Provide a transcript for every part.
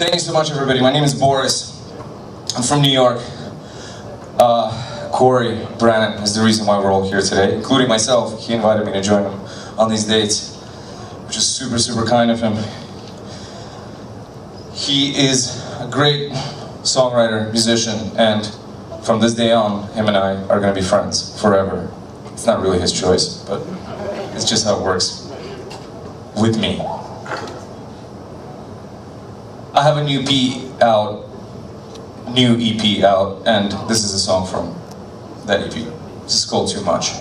Thank you so much, everybody. My name is Boris. I'm from New York. Uh, Cory Branan is the reason why we're all here today, including myself. He invited me to join him on these dates, which is super, super kind of him. He is a great songwriter, musician, and from this day on, him and I are going to be friends forever. It's not really his choice, but it's just how it works with me. I have a new EP out, new EP out, and this is a song from that EP. This is called Too Much.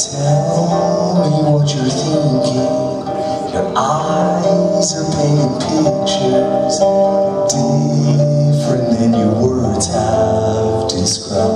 Tell me what you're thinking. Your eyes are painting pictures different than your words have described.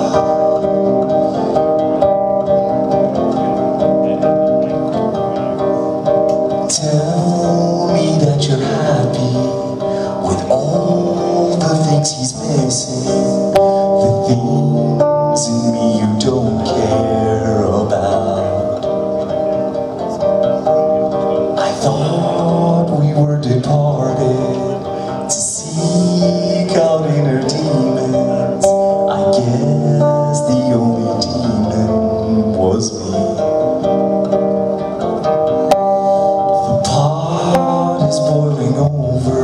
things he's missing, the things in me you don't care about. I thought we were departed to seek out inner demons. I guess the only demon was me. The pot is boiling over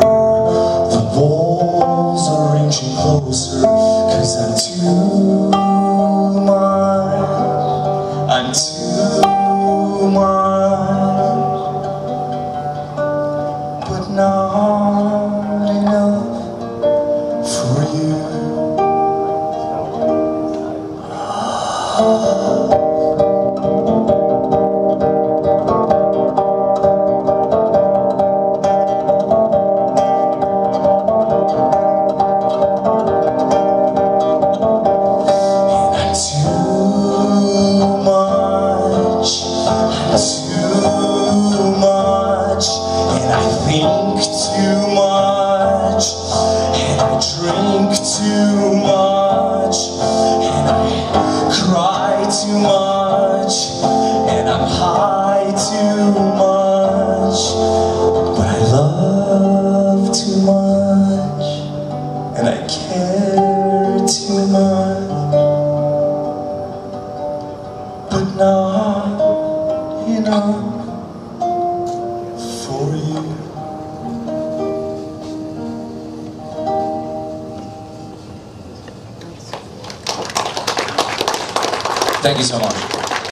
Cause I'm too I'm too But not enough for you drink too much, and I cry too much, and I'm high too much, but I love too much, and I care too much. But not enough Thank you so much.